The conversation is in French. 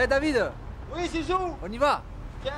Allez David Oui, c'est Zizou. On y va. Tiens.